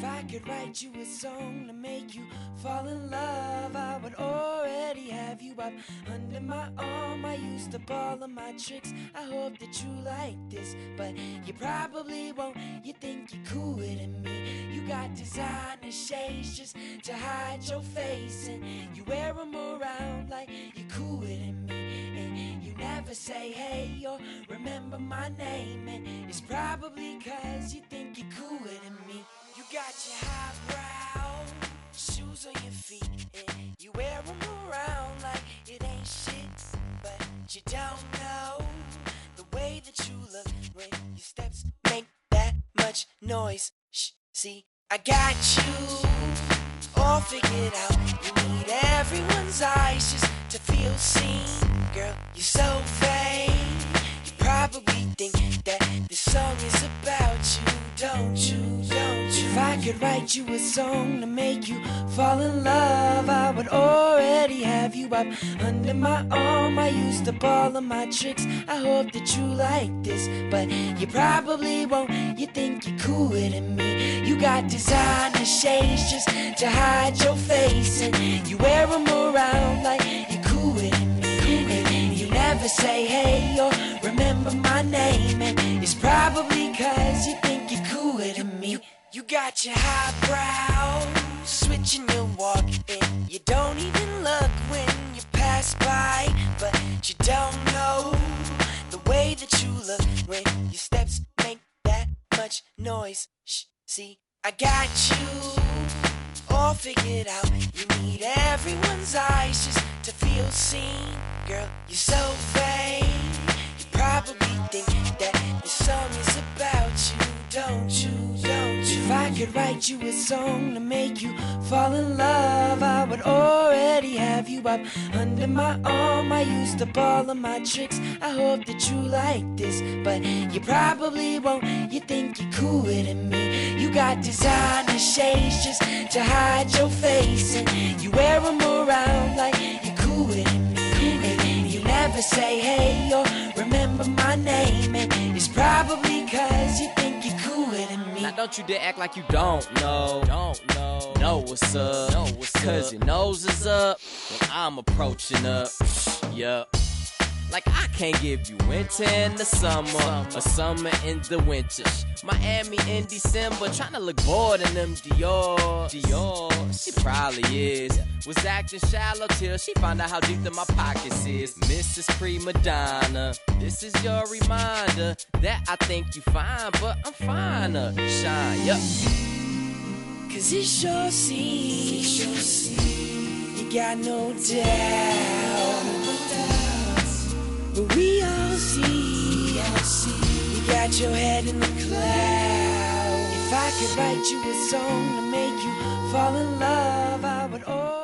If I could write you a song to make you fall in love, I would already have you up under my arm. I used up all of my tricks. I hope that you like this, but you probably won't. You think you're cooler than me. You got designer shades just to hide your face, and you wear them around like you're cooler than me. And you never say hey or remember my name, and it's probably cause you think you're cooler than me. Got your highbrow shoes on your feet, and you wear them around like it ain't shit. But you don't know the way that you look when your steps make that much noise. Shh, see, I got you all figured out. You need everyone's eyes just to feel seen. Girl, you're so vain. You probably think that this song is about you, don't you? Don't you? If I could write you a song to make you fall in love, I would already have you up under my arm. I used up all of my tricks. I hope that you like this, but you probably won't. You think you're cooler than me. You got designer shades just to hide your face, and you wear them around like you're cooler than me. And you never say hey or remember my name, and it's probably You got your high highbrow, switching your walk, and you don't even look when you pass by. But you don't know the way that you look when your steps make that much noise. Shh, see, I got you all figured out. You need everyone's eyes just to feel seen. Girl, you're so vain. You probably think that this song is about you, don't you? I could write you a song to make you fall in love, I would already have you up under my arm. I used up all of my tricks. I hope that you like this, but you probably won't. You think you're cooler than me. You got designer shades just to hide your face, and you wear them around like you're cooler than me. And you never say hey or remember my name, and it's probably cause you think you're cooler than me. Now don't you dare act like you don't know. Don't know. Know what's up. Know what's Cause up. your nose is up when I'm approaching up. Yup. Like I can't give you winter in the summer or summer in the winter. Miami in December, trying to look bored in them Dior. Dior, she probably is. Was acting shallow till she found out how deep in my pockets is. Mrs. Prima Donna, this is your reminder that I think you fine, but I'm finer. Shine, yup. Cause it sure seems you got no doubt. Head in the cloud. If I could write you a song to make you fall in love, I would.